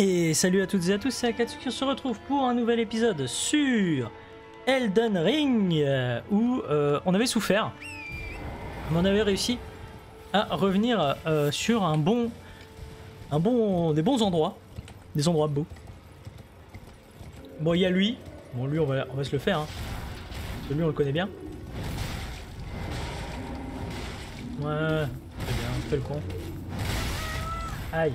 Et salut à toutes et à tous, c'est Akatsuki, on se retrouve pour un nouvel épisode sur Elden Ring, euh, où euh, on avait souffert, mais on avait réussi à revenir euh, sur un bon, un bon, des bons endroits, des endroits beaux. Bon, il y a lui, bon lui on va, on va se le faire, hein. Parce que lui on le connaît bien. Ouais, très bien, fais le con. Aïe.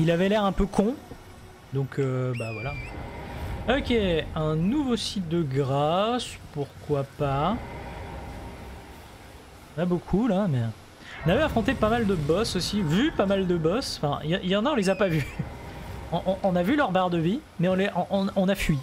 Il avait l'air un peu con. Donc euh, bah voilà. Ok, un nouveau site de grâce, pourquoi pas. On a beaucoup là, mais... On avait affronté pas mal de boss aussi, vu pas mal de boss. Enfin, il y, en a, on les a pas vus. On, a vu leur barre de vie, mais on, les, on a fui.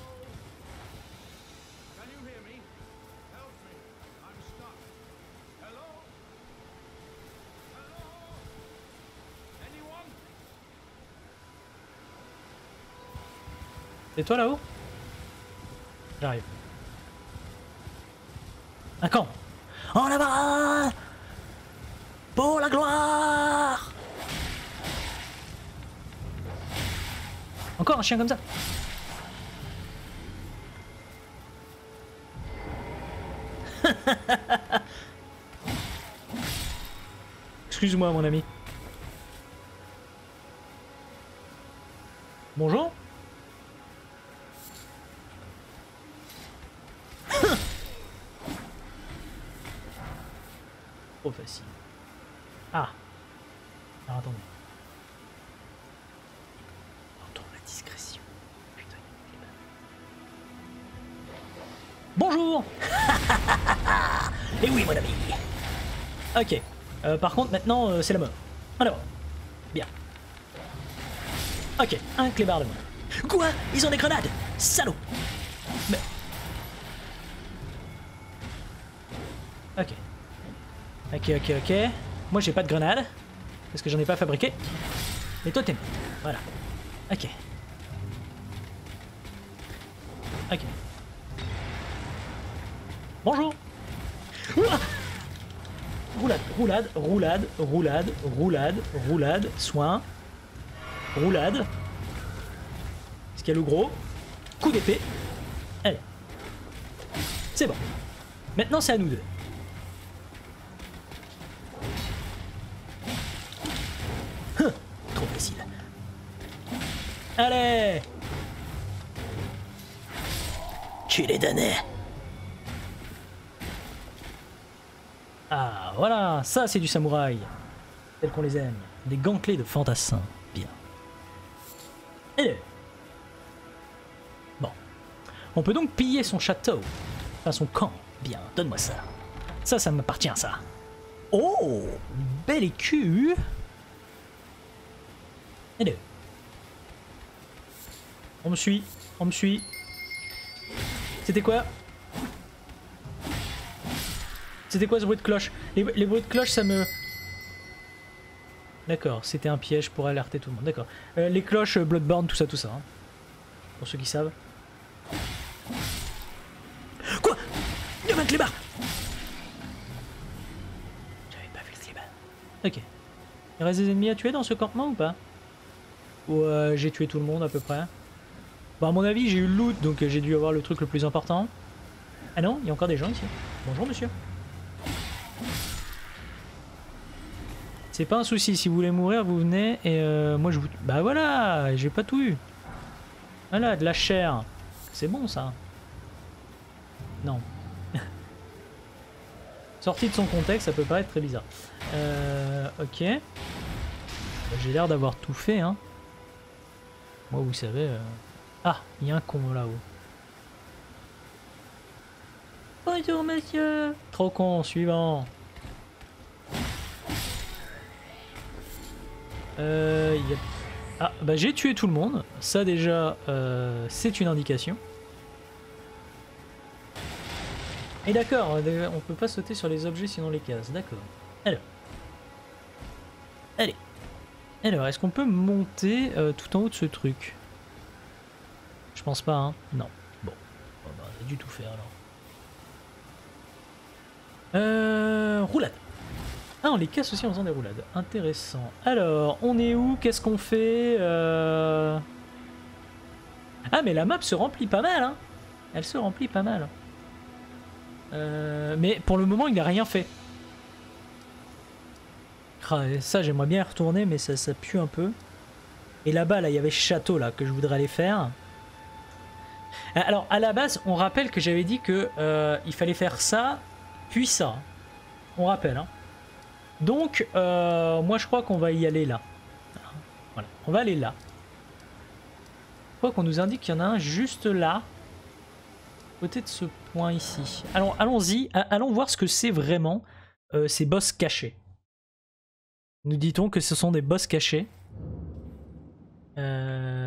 C'est toi là-haut J'arrive. Un camp En là-bas Pour la gloire Encore un chien comme ça Excuse-moi mon ami. Bonjour Trop facile. Ah Alors attendez. Entends la discrétion. Putain. Bonjour Et oui mon ami Ok. Euh, par contre maintenant euh, c'est la mort. Alors. Bien. Ok, un clébard de moins. Quoi? Ils ont des grenades? Salaud Mais... Ok. Ok, ok, ok. Moi j'ai pas de grenade. Parce que j'en ai pas fabriqué. T'es bon. Voilà. Ok. Ok. Bonjour Ouah Roulade, roulade, roulade, roulade, roulade, roulade, soin. Roulade. Est-ce qu'il y a le gros? Coup d'épée. Allez. C'est bon. Maintenant c'est à nous deux. Hein, Trop facile. Allez les donnais. Ah, voilà, ça c'est du samouraï. Tel qu'on les aime. Des gantelets de fantassins. Bien. Et Bon. On peut donc piller son château. Enfin, son camp. Bien, donne-moi ça. Ça, ça m'appartient, ça. Oh Bel écu Et On me suit, on me suit. C'était quoi? C'était quoi ce bruit de cloche? Les, bruits de cloche, ça me... D'accord, c'était un piège pour alerter tout le monde. D'accord. Euh, les cloches, euh, Bloodborne, tout ça, tout ça. hein. Pour ceux qui savent. Quoi? Il y avait un clébard J'avais pas vu le clébard. Ok. Il reste des ennemis à tuer dans ce campement ou pas? Ou euh, j'ai tué tout le monde à peu près? Bon, à mon avis, j'ai eu le loot, donc euh, j'ai dû avoir le truc le plus important. Ah non, il y a encore des gens ici. Bonjour, monsieur. C'est pas un souci, si vous voulez mourir, vous venez et euh, moi je vous... Bah voilà, j'ai pas tout eu. Voilà, de la chair. C'est bon ça. Non. Sorti de son contexte, ça peut paraître très bizarre. Euh, ok. Bah, j'ai l'air d'avoir tout fait, hein. Moi, vous savez... euh, Ah, il y a un con là-haut. Bonjour monsieur Trop con, suivant. Euh, Ah, bah j'ai tué tout le monde. Ça déjà, euh, c'est une indication. Et d'accord, euh, on peut pas sauter sur les objets sinon les cases. D'accord. Alors. Allez. Alors, est-ce qu'on peut monter euh, tout en haut de ce truc? Je pense pas, hein Non. Bon. Bon, bah, on a dû tout faire alors. Euh, roulade. Ah, on les casse aussi en faisant des roulades. Intéressant. Alors, on est où? Qu'est-ce qu'on fait Euh, Ah, mais la map se remplit pas mal, hein Elle se remplit pas mal. Euh, Mais pour le moment, il n'a rien fait. Ah, ça, j'aimerais bien y retourner, mais ça, ça pue un peu. Et là-bas, là, il y avait château là que je voudrais aller faire. Euh, Alors, à la base, on rappelle que j'avais dit que euh, il fallait faire ça, puis ça. On rappelle. Hein. Donc, euh, moi, je crois qu'on va y aller là. Voilà, on va aller là. Je crois qu'on nous indique qu'il y en a un juste là, côté de ce point ici. Allons, allons-y, allons voir ce que c'est vraiment ces boss cachés. Nous dit-on que ce sont des boss cachés. Euh,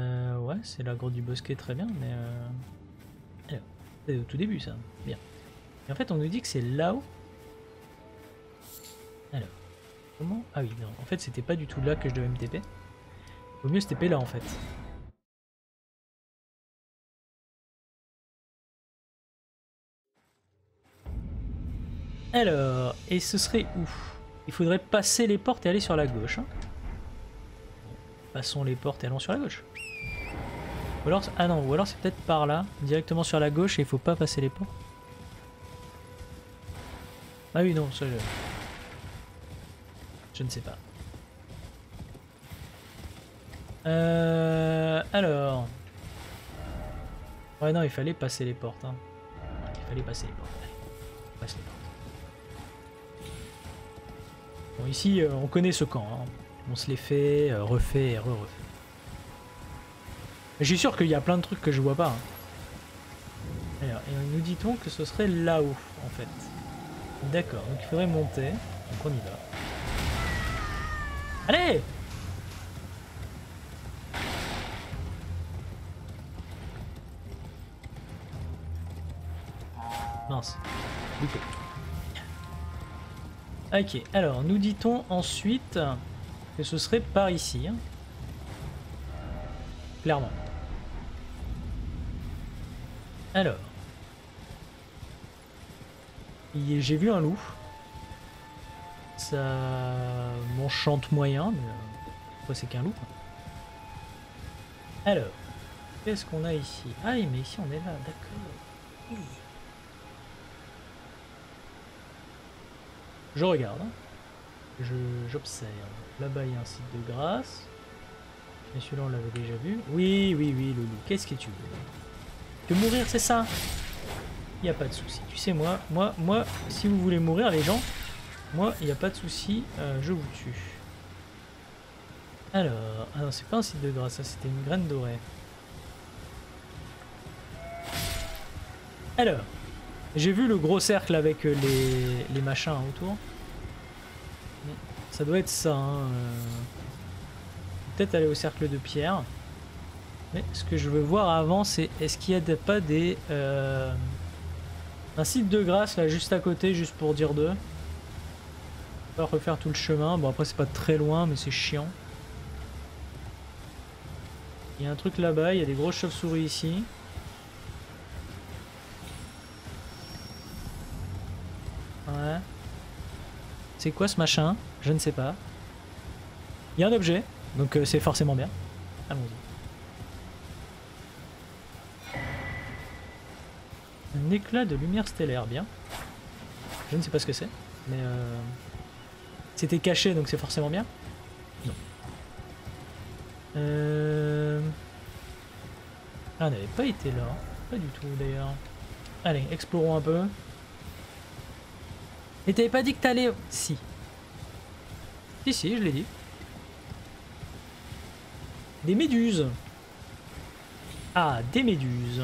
c'est la grotte du bosquet, très bien, mais... Euh... C'est au tout début, ça. Bien. En fait, on nous dit que c'est là-haut. Alors, comment? Ah oui, non, en fait, c'était pas du tout là que je devais me TP. Vaut mieux se TP là, en fait. Alors, et ce serait où? Il faudrait passer les portes et aller sur la gauche. hein. Passons les portes et allons sur la gauche. Ou alors, ah non, ou alors c'est peut-être par là, directement sur la gauche et il faut pas passer les portes. Ah oui, non, ça je... Je ne sais pas. Euh, alors... Ouais, non, il fallait passer les portes. Hein. Il fallait passer les portes. On passe les portes. Bon, ici, euh, on connaît ce camp. hein. On se les fait, euh, refait et re-refait. Je suis sûr qu'il y a plein de trucs que je vois pas. hein. Alors, et nous dit-on que ce serait là-haut, en fait. D'accord, donc il faudrait monter. Donc on y va. Allez Mince. Ok, alors nous dit-on ensuite que ce serait par ici. hein. Clairement. Alors. J'ai vu un loup. Ça m'enchante moyen, mais euh, c'est qu'un loup. Alors, qu'est-ce qu'on a ici? Ah mais ici on est là, d'accord. Je regarde. hein. J'observe. Là-bas, il y a un site de grâce. Mais celui-là, on l'avait déjà vu. Oui, oui, oui, Loulou. Qu'est-ce que tu veux? Mourir, c'est ça Il n'y a pas de souci. Tu sais, moi, moi, moi, si vous voulez mourir, les gens, moi, il n'y a pas de souci. euh, je vous tue. Alors, ah non, c'est pas un site de grâce, ça, c'était une graine dorée. Alors, j'ai vu le gros cercle avec euh, les, les machins autour. Ça doit être ça. hein, euh. Peut-être aller au cercle de pierre. Mais ce que je veux voir avant, c'est est-ce qu'il n'y a pas des... euh, un site de grâce là juste à côté, juste pour dire deux. Pas refaire tout le chemin. Bon après c'est pas très loin, mais c'est chiant. Il y a un truc là-bas, il y a des grosses chauves-souris ici. Ouais. C'est quoi ce machin? Je ne sais pas. Il y a un objet, donc euh, c'est forcément bien. Allons-y. Un éclat de lumière stellaire, bien. Je ne sais pas ce que c'est, mais euh, c'était caché, donc c'est forcément bien. Non. Euh... Ah, on n'avait pas été là. Pas du tout, d'ailleurs. Allez, explorons un peu. Mais t'avais pas dit que t'allais... Si. Si, si, je l'ai dit. Des méduses. Ah, des méduses.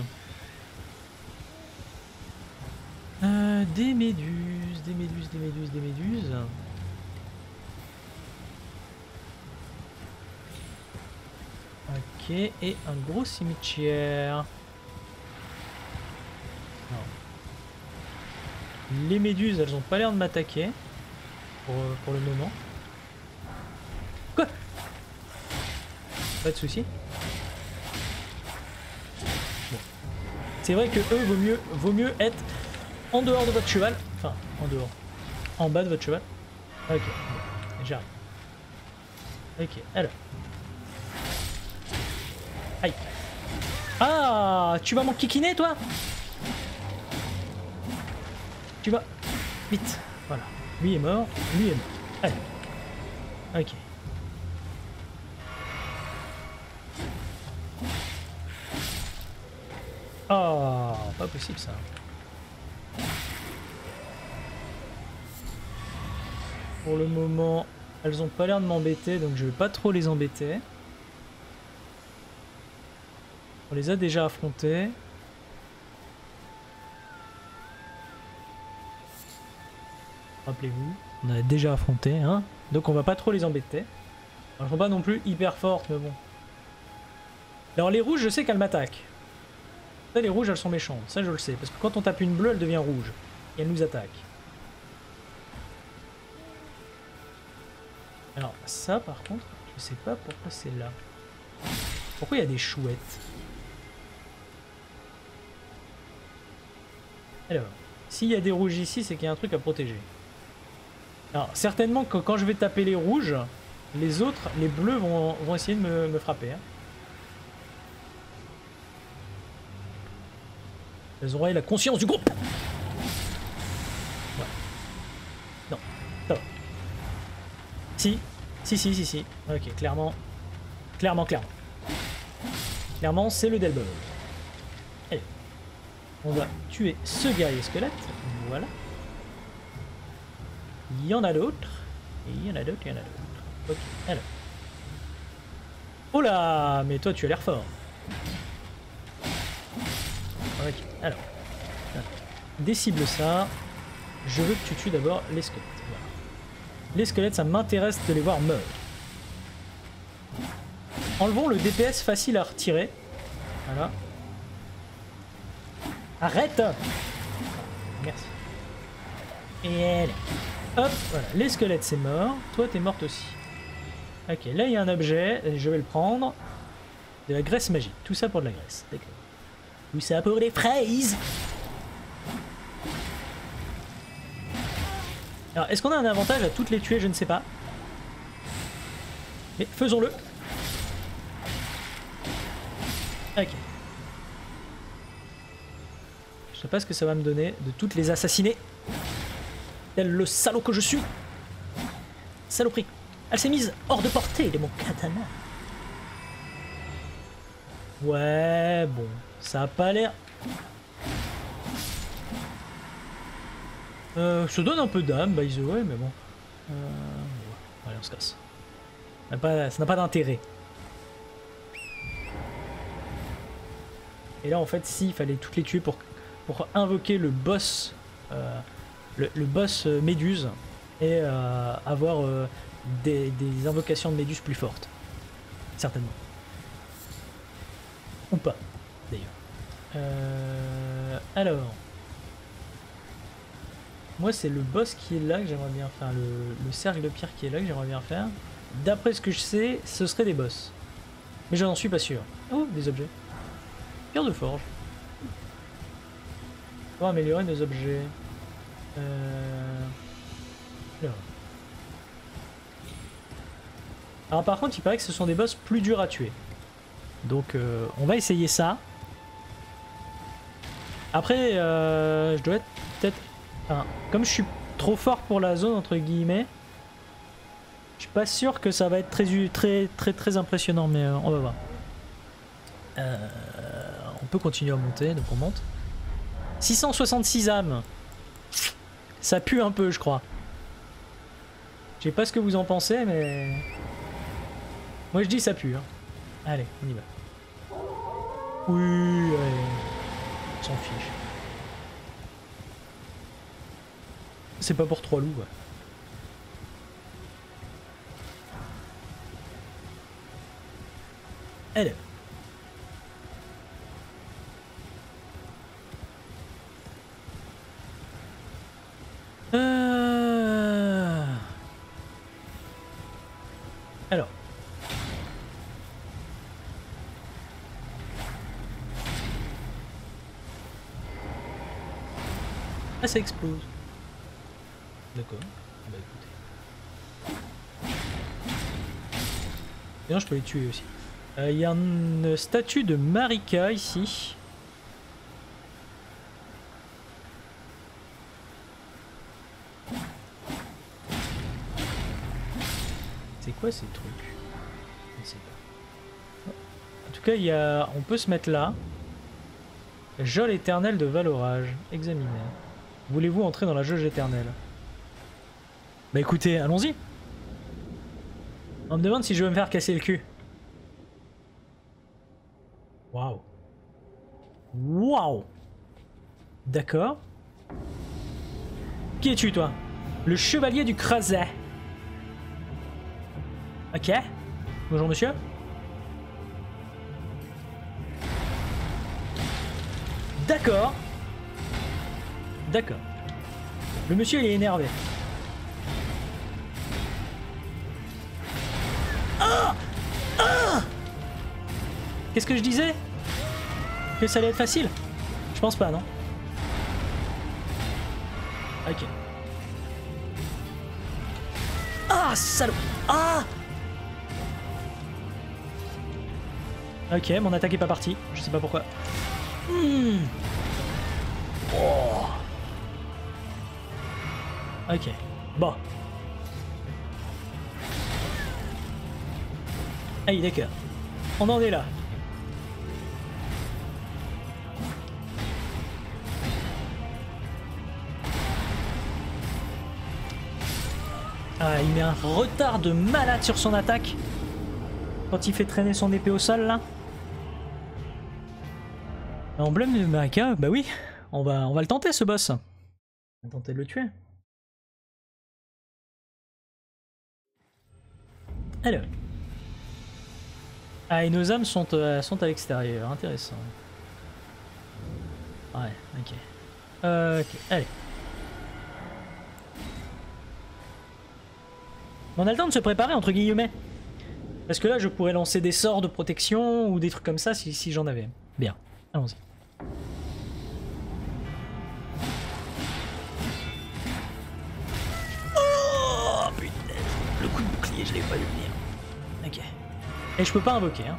Euh, des méduses, des méduses, des méduses, des méduses. Ok, et un gros cimetière. Les méduses, elles ont pas l'air de m'attaquer. Pour, euh, pour le moment. Quoi? Pas de soucis. C'est vrai que eux, vaut mieux, vaut mieux être en dehors de votre cheval. Enfin, en dehors. En bas de votre cheval. Ok, j'arrive. Ok, alors. Aïe. Ah, tu vas m'enquiquiner, toi? Tu vas... Vite. Voilà. Lui est mort, lui est mort. Allez. Ok. Oh, pas possible ça. Pour le moment, elles ont pas l'air de m'embêter, donc je vais pas trop les embêter. On les a déjà affrontés. Rappelez-vous, on a déjà affronté, hein. Donc on va pas trop les embêter. Elles sont pas non plus hyper fortes, mais bon. Alors les rouges, je sais qu'elles m'attaquent. Les rouges, elles sont méchantes. Ça, je le sais. Parce que quand on tape une bleue, elle devient rouge. Et elle nous attaque. Alors, ça, par contre, je sais pas pourquoi c'est là. Pourquoi il y a des chouettes? Alors, s'il y a des rouges ici, c'est qu'il y a un truc à protéger. Alors, certainement que quand je vais taper les rouges, les autres, les bleus vont, vont essayer de me, frapper. hein. Elles auraient la conscience du groupe. Ouais. Non, ça va. Si, si, si, si, si. Ok, clairement. Clairement, clairement. Clairement, c'est le Delbol. Allez. On va tuer ce guerrier squelette. Voilà. Il y en a d'autres. Il y en a d'autres, il y en a d'autres. Ok, alors. Oh là Mais toi, tu as l'air fort. Ok, alors. Décible ça. Je veux que tu tues d'abord les squelettes. Voilà. Les squelettes, ça m'intéresse de les voir meurtre. Enlevons le DPS facile à retirer. Voilà. Arrête Merci. Et. Hop, voilà. Les squelettes, c'est mort. Toi, t'es morte aussi. Ok, là, il y a un objet. Je vais le prendre. De la graisse magique. Tout ça pour de la graisse. D'accord. Tout ça pour les fraises Alors, est-ce qu'on a un avantage à toutes les tuer Je ne sais pas. Mais faisons-le. Ok. Je sais pas ce que ça va me donner de toutes les assassiner. Tel le salaud que je suis. Saloperie. Elle s'est mise hors de portée de mon katana. Ouais, bon. Ça a pas l'air... Euh, je te donne un peu d'âme, by the way, mais bon. Euh, ouais. Allez, on se casse. Ça n'a pas, d'intérêt. Et là, en fait, si, il fallait toutes les tuer pour, pour invoquer le boss, euh, le, boss euh, Méduse, et euh, avoir euh, des, invocations de Méduse plus fortes. Certainement. Ou pas, d'ailleurs. Euh, alors. Moi, c'est le boss qui est là que j'aimerais bien faire. Le, le cercle de pierre qui est là que j'aimerais bien faire. D'après ce que je sais, ce serait des boss. Mais je n'en suis pas sûr. Oh, des objets. Pierre de forge. Pour améliorer nos objets. Euh... Par contre, il paraît que ce sont des boss plus durs à tuer. Donc euh, on va essayer ça. Après, euh, je dois être. Enfin, comme je suis trop fort pour la zone, entre guillemets, je suis pas sûr que ça va être très, très, très, très impressionnant, mais euh, on va voir. Euh, on peut continuer à monter, donc on monte. 666 âmes. Ça pue un peu, je crois. Je sais pas ce que vous en pensez, mais... Moi je dis ça pue. hein. Allez, on y va. Oui, allez. On s'en fiche. C'est pas pour trois loups. Elle. Euh... Alors. Ah, ça explose. D'accord. Bah écoutez. Et non, je peux les tuer aussi. Euh, Il y a une statue de Marika ici. C'est quoi ces trucs? Je ne sais pas. En tout cas, il y a... on peut se mettre là. Jol éternel de Valorage. Examiner. Voulez-vous entrer dans la jauge éternelle? Bah écoutez, allons-y. On me demande si je veux me faire casser le cul. Waouh. Waouh. D'accord. Qui es-tu toi? Le chevalier du creuset. Ok. Bonjour monsieur. D'accord. D'accord. Le monsieur il est énervé. Qu'est-ce que je disais Que ça allait être facile Je pense pas, non Ok. Ah, salaud Ah Ok, mon attaque est pas partie. Je sais pas pourquoi. Oh. Ok. Bon. Aïe, d'accord. On en est là. Ah, il met un retard de malade sur son attaque. Quand il fait traîner son épée au sol, là. Emblème de Marika, bah oui. On va, on va le tenter, ce boss. On va tenter de le tuer. Alors. Ah, et nos âmes sont, euh, sont à l'extérieur. Intéressant. Ouais, ok. Euh, ok, allez. On a le temps de se préparer, entre guillemets. Parce que là, je pourrais lancer des sorts de protection ou des trucs comme ça si, j'en avais. Bien, allons-y. Oh putain, le coup de bouclier, je l'ai pas vu venir. Ok. Et je peux pas invoquer, hein.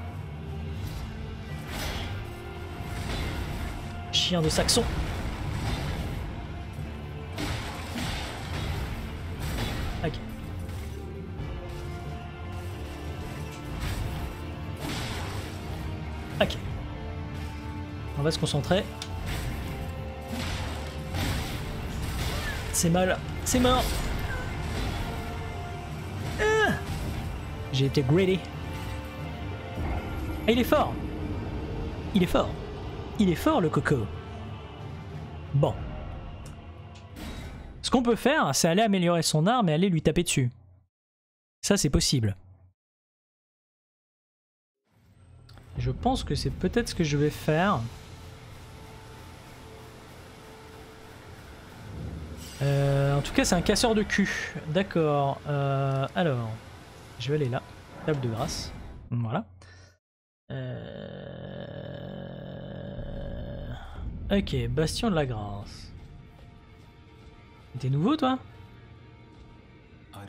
Chien de Saxon. Ok. On va se concentrer. C'est mal. C'est mort. Ah J'ai été greedy. Ah, il est fort. Il est fort. Il est fort le coco. Bon. Ce qu'on peut faire, c'est aller améliorer son arme et aller lui taper dessus. Ça, c'est possible. Je pense que c'est peut-être ce que je vais faire. Euh, en tout cas, c'est un casseur de cul. D'accord. Euh, alors, je vais aller là. Table de grâce. Voilà. Euh... Ok, Bastion de la Grâce. T'es nouveau, toi? I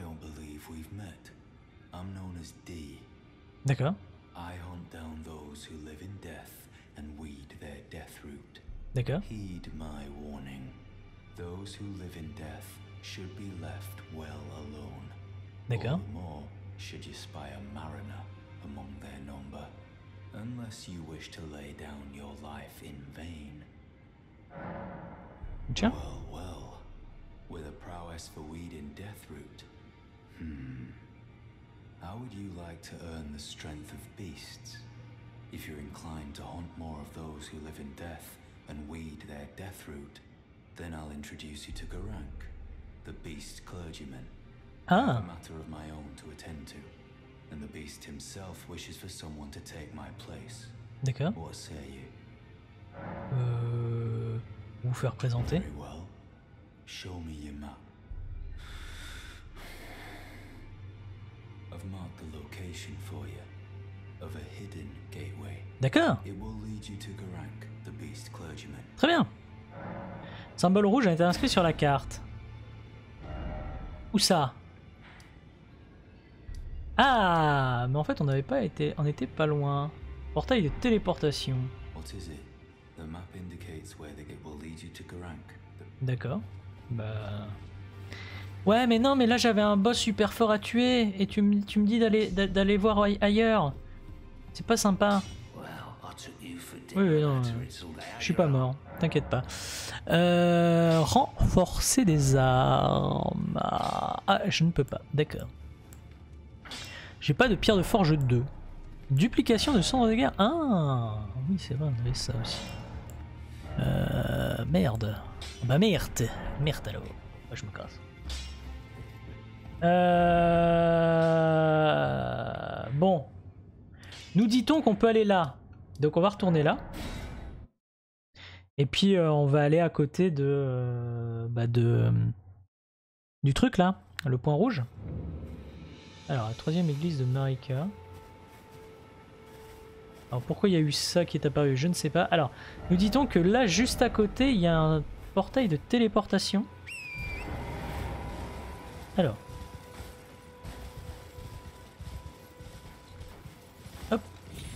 who live in death and weed their death root. D'accord. Heed my warning. Those who live in death should be left well alone. D'accord. All more should you spy a mariner among their number. Unless you wish to lay down your life in vain. Tiens. Well, well. With a prowess for weeding Deathroot. Hmm. How would you like to earn the strength of beasts? If you're inclined to haunt more of those who live in death and weed their Deathroot, then I'll introduce you to Garank, the beast clergyman. Ah, a matter of my own to attend to, and the beast himself wishes for someone to take my place. d'accord. What say you? Euh... Vous faire présenter. Very well. Show me your map. I've marked the location for you D'accord. It will lead you to Garank, the beast clergyman. Très bien. Symbole rouge a été inscrit sur la carte. Où ça? Ah Mais en fait, on n'avait pas été... On était pas loin. Portail de téléportation. What is it? The map indicates where the gate will lead you to Garank. The D'accord. Bah... Ouais, mais non, mais là j'avais un boss super fort à tuer et tu me, tu me dis d'aller d'a- d'aller voir ai- ailleurs. C'est pas sympa. Oui, non, euh, je suis pas mort, t'inquiète pas. Euh, renforcer des armes. Ah, ah, je ne peux pas, d'accord. J'ai pas de pierre de forge 2. Duplication de cendres de guerre. Ah, oui, c'est vrai, on avait ça aussi. Euh, merde. Bah merde. Merde alors. Bah, je me casse. Bon. Nous dit-on qu'on peut aller là. Donc on va retourner là. Et puis euh, on va aller à côté de... euh, bah, euh, Du truc là. Le point rouge. Alors, la troisième église de Marika. Alors pourquoi il y a eu ça qui est apparu? Je ne sais pas. Alors, nous dit-on que là, juste à côté, il y a un portail de téléportation. Alors. Hop,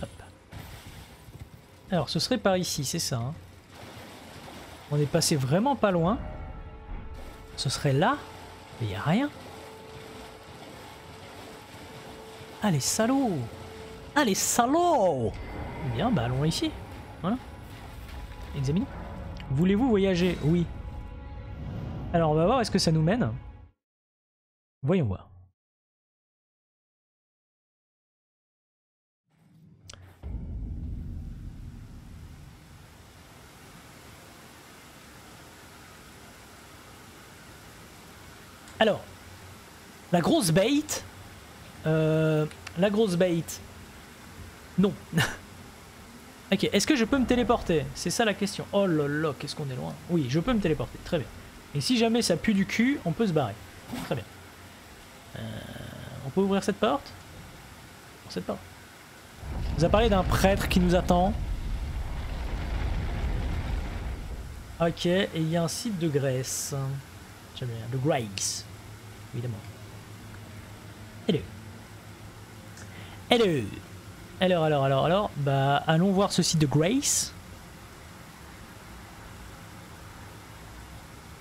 hop. Alors, ce serait par ici, c'est ça. hein. On est passé vraiment pas loin. Ce serait là, mais il a rien. Ah, les salauds Ah, Bien, bah allons ici. Voilà. Examinons. Voulez-vous voyager? Oui. Alors, on va voir est-ce que ça nous mène? Voyons voir. Alors, la grosse bait. euh, la grosse bait. Non. ok, est-ce que je peux me téléporter? C'est ça la question. Oh là là, qu'est-ce qu'on est loin. Oui, je peux me téléporter, très bien. Et si jamais ça pue du cul, on peut se barrer. Très bien. Euh, on peut ouvrir cette porte? Cette porte. On nous a parlé d'un prêtre qui nous attend. Ok, et il y a un site de Grèce. J'aime bien, de Grace, évidemment. Hello. Hello. Alors, alors, alors, alors, bah, allons voir ce site de Grace.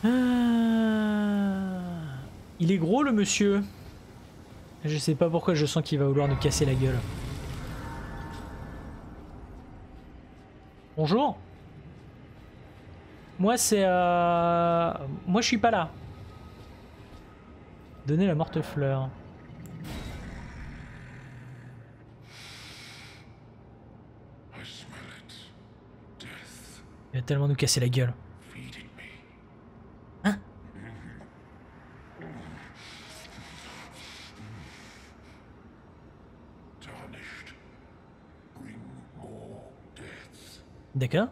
Ah. Il est gros le monsieur. Je sais pas pourquoi je sens qu'il va vouloir nous casser la gueule. Bonjour. Moi c'est... Euh... Moi je suis pas là. Donnez la morte fleur. Il va tellement nous casser la gueule. Hein. D'accord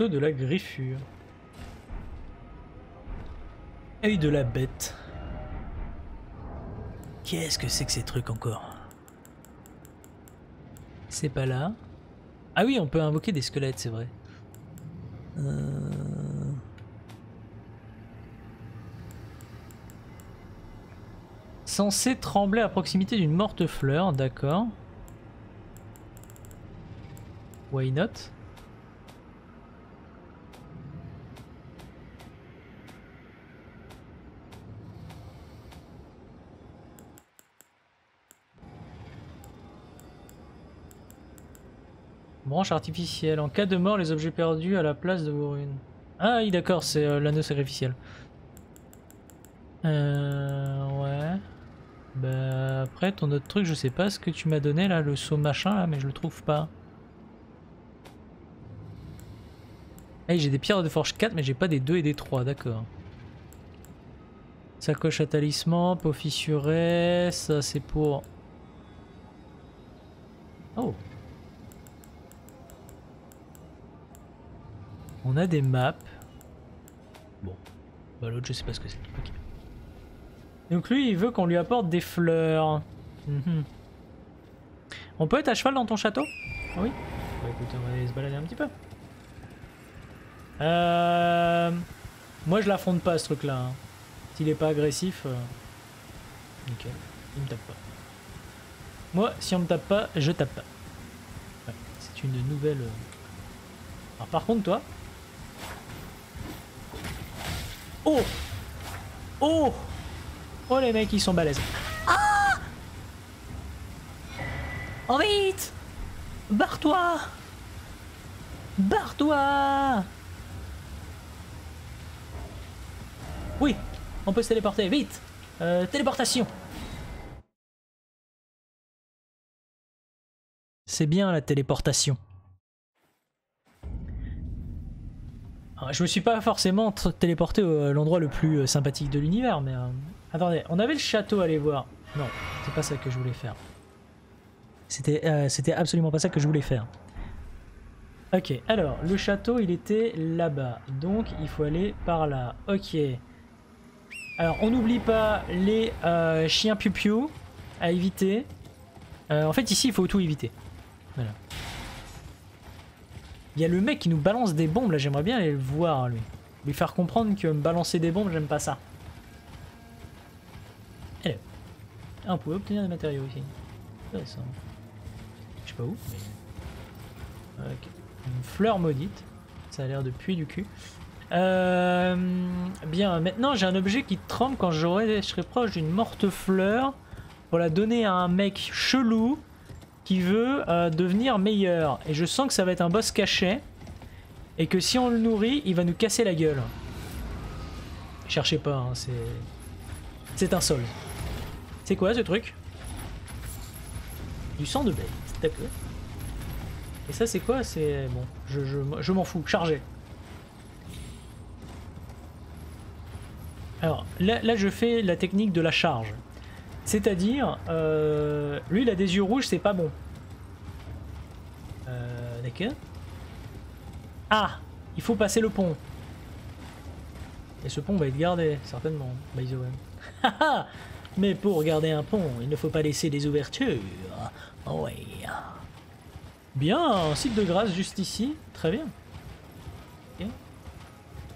De la griffure. Œil de la bête. Qu'est-ce que c'est que ces trucs encore? C'est pas là? Ah oui, on peut invoquer des squelettes, c'est vrai. Euh... Censé trembler à proximité d'une morte fleur, d'accord. Why not? Branche artificielle. En cas de mort, les objets perdus à la place de vos runes. Ah oui, d'accord, c'est euh, l'anneau sacrificiel. Euh, ouais. Bah, après, ton autre truc, je sais pas ce que tu m'as donné là, le saut machin là, mais je le trouve pas. Hey, j'ai des pierres de forge 4, mais j'ai pas des 2 et des 3, d'accord. Sacoche à talisman, peau fissurée, ça c'est pour... Oh On a des maps. Bon. Bah l'autre je sais pas ce que c'est. Donc lui, il veut qu'on lui apporte des fleurs. Mhm. On peut être à cheval dans ton château? Ah Oui Bah écoute, on va aller se balader un petit peu. Euh... Moi, je l'affronte pas ce truc-là. hein. S'il est pas agressif... euh, Nickel. Il me tape pas. Moi, si on me tape pas, je tape pas. Ouais, c'est une nouvelle... euh. Alors par contre, toi... Oh. Oh. Oh les mecs, ils sont balèzes. Ah. Oh vite Barre-toi. Barre-toi. Oui, on peut se téléporter, vite. Euh, Téléportation. C'est bien la téléportation. Je me suis pas forcément téléporté à l'endroit le plus euh, sympathique de l'univers, mais... euh, Attendez, on avait le château à aller voir. Non, c'est pas ça que je voulais faire. C'était euh, absolument pas ça que je voulais faire. Ok, alors, le château, il était là-bas. Donc, il faut aller par là. Ok. Alors, on n'oublie pas les euh, chiens piou à éviter. Euh, en fait, ici, il faut tout éviter. Voilà. Il y a le mec qui nous balance des bombes, là, j'aimerais bien aller le voir, lui. Lui faire comprendre que me balancer des bombes, j'aime pas ça. Hello. Ah, on pouvait obtenir des matériaux ici. Intéressant. Je sais pas où. Ok. Une fleur maudite. Ça a l'air de puer du cul. Euh, bien, maintenant j'ai un objet qui tremble quand je serai proche d'une morte fleur pour la donner à un mec chelou qui veut euh, devenir meilleur. Et je sens que ça va être un boss caché et que si on le nourrit, il va nous casser la gueule. Cherchez pas, hein, c'est c'est un sol. C'est quoi ce truc? Du sang de bête, d'accord. Et ça c'est quoi? C'est bon, je, je, je m'en fous, chargez. Alors là, là, je fais la technique de la charge. C'est-à-dire, euh, lui il a des yeux rouges, c'est pas bon. Euh, D'accord. Ah Il faut passer le pont. Et ce pont va être gardé, certainement, by the way. Mais pour garder un pont, il ne faut pas laisser des ouvertures. Oh oui. Bien, site de grâce juste ici. Très bien.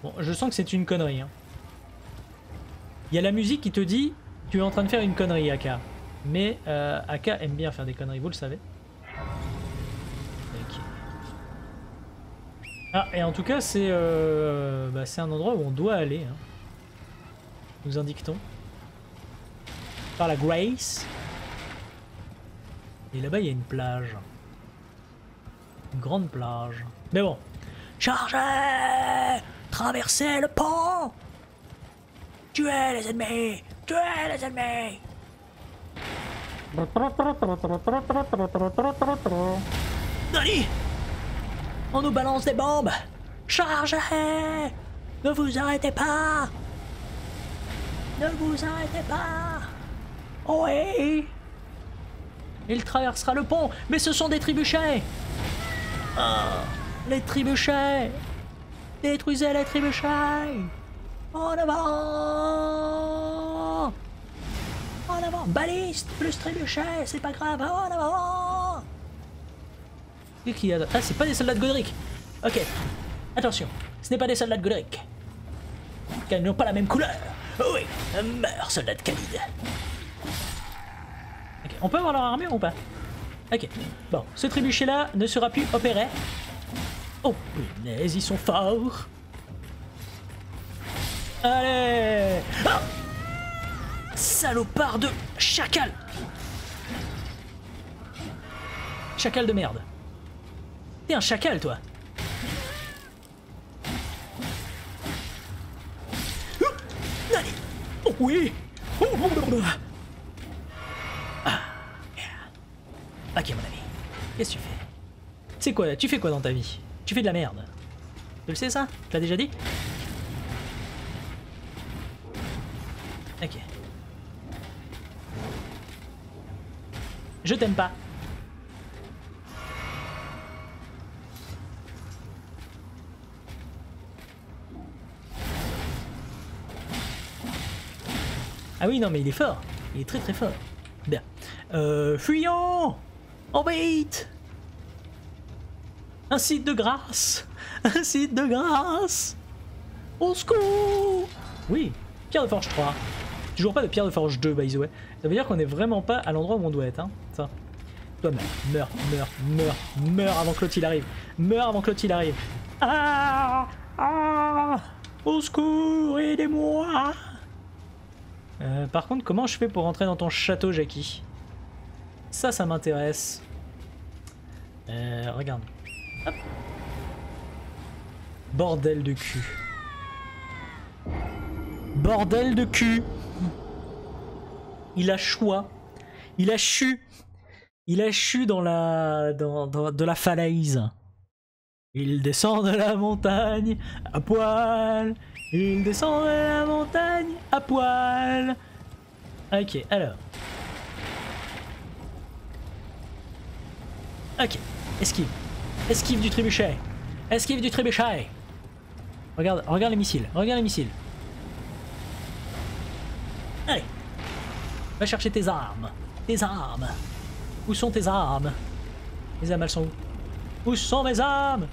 Bon, je sens que c'est une connerie. hein. Il y a la musique qui te dit tu es en train de faire une connerie, Aka. Mais euh, Aka aime bien faire des conneries, vous le savez. Ok. Ah, et en tout cas, c'est euh, bah, un endroit où on doit aller. hein. Nous indique-t-on. Par la Grace. Et là-bas, il y a une plage. Une grande plage. Mais bon. Chargez Traversez le pont Tuez les ennemis. Tuez les ennemis. Nani? On nous balance des bombes. Chargez Ne vous arrêtez pas. Ne vous arrêtez pas. Oui Il traversera le pont, mais ce sont des trébuchets. Ah, Les trébuchets. Détruisez les trébuchets En avant En avant Baliste plus trébuchet, c'est pas grave, en avant qu'il y a Ah, c'est pas des soldats de Godric Ok. Attention, ce n'est pas des soldats de Godric. Car ils n'ont pas la même couleur. Oui, meurs, soldat de Khalid. Ok, on peut avoir leur armure ou pas? Ok. Bon, ce trébuchet-là ne sera plus opéré. Oh, punaise, ils sont forts. Allez Salopard de chacal Chacal de merde. T'es un chacal, toi Oh. Oh, oui Oh. Ah. Ok, mon ami. Qu'est-ce que tu fais? C'est quoi Tu fais quoi dans ta vie? Tu fais de la merde. Tu le sais, ça? Tu l'as déjà dit Ok. Je t'aime pas. Ah oui, non, mais il est fort. Il est très très fort. Bien. Euh, fuyons En bait Un site de grâce Un site de grâce Au secours Oui, pierre de forge 3. Toujours pas de pierre de forge 2, by the way. Ça veut dire qu'on est vraiment pas à l'endroit où on doit être, hein. Ça. Toi, meurs, meurs, meurs, meurs, meurs avant que l'autre il arrive. Meurs avant que l'autre il arrive. Ah Ah Au secours, aidez-moi euh, Par contre, comment je fais pour rentrer dans ton château, Jackie? Ça, ça m'intéresse. Euh, regarde. Hop. Bordel de cul. Bordel de cul Il a choix. Il a chu. Il a chu dans la... dans, de la falaise. Il descend de la montagne à poil. Il descend de la montagne à poil. Ok, alors. Ok, esquive. Esquive du trébuchet. Esquive du trébuchet. Regarde, regarde les missiles. Regarde les missiles. Allez. Va chercher tes armes. Tes armes. Où sont tes armes? Mes armes, elles sont où? Où sont mes armes?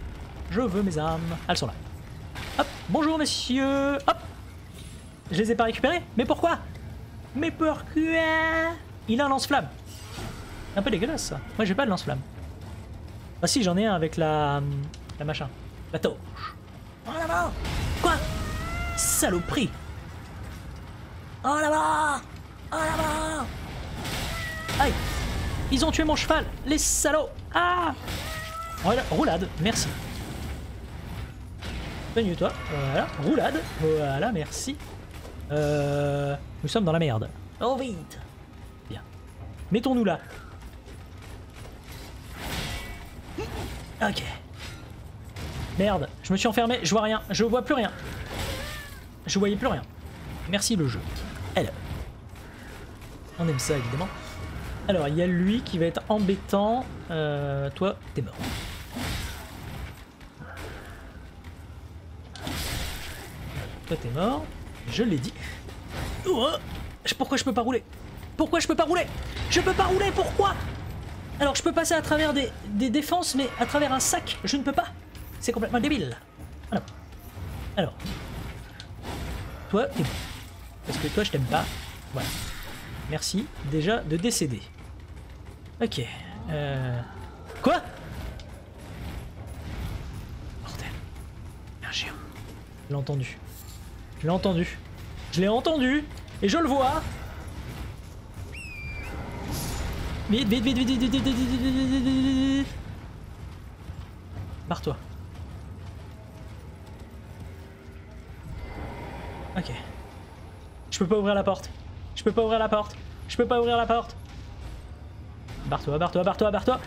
Je veux mes armes. Elles sont là. Hop, bonjour messieurs. Hop. Je les ai pas récupérées Mais pourquoi? Mais pourquoi? Il a un lance-flamme. Un peu dégueulasse ça. Moi j'ai pas de lance-flamme. Ah si, j'en ai un avec la... La machin. La torche. En avant Quoi? Saloperie En avant En avant Aïe Ils ont tué mon cheval Les salauds Ah Voilà, roulade, merci. Bienvenue toi, voilà, roulade, voilà, merci. Euh, nous sommes dans la merde. Oh vite Bien. Mettons-nous là. Ok. Merde, je me suis enfermé, je vois rien, je vois plus rien. Je voyais plus rien. Merci le jeu. On aime ça évidemment. Alors, il y a lui qui va être embêtant. Euh, toi, t'es mort. Toi, t'es mort. Je l'ai dit. Oh, pourquoi je peux pas rouler? Pourquoi je peux pas rouler? Je peux pas rouler, pourquoi? Alors, je peux passer à travers des, des défenses, mais à travers un sac, je ne peux pas. C'est complètement débile. Alors. Alors. Toi, t'es mort. Parce que toi, je t'aime pas. Voilà. Merci déjà de décéder. Ok. Euh... Quoi Bordel. Un géant. Je l'ai entendu. Je l'ai entendu. Je l'ai entendu. Et je le vois. Vite, vite, vite, vite, vite, vite, vite, vite, vite, vite, vite. Barre-toi. Ok. Je peux pas ouvrir la porte. Je peux pas ouvrir la porte. Je peux pas ouvrir la porte. Barre-toi, barre-toi, barre-toi, barre-toi.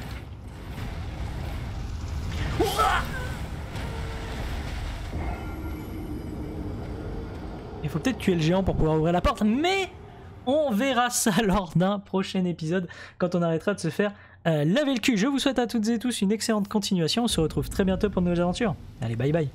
Il faut peut-être tuer le géant pour pouvoir ouvrir la porte, mais on verra ça lors d'un prochain épisode quand on arrêtera de se faire euh, laver le cul. Je vous souhaite à toutes et tous une excellente continuation. On se retrouve très bientôt pour de nouvelles aventures. Allez, bye bye.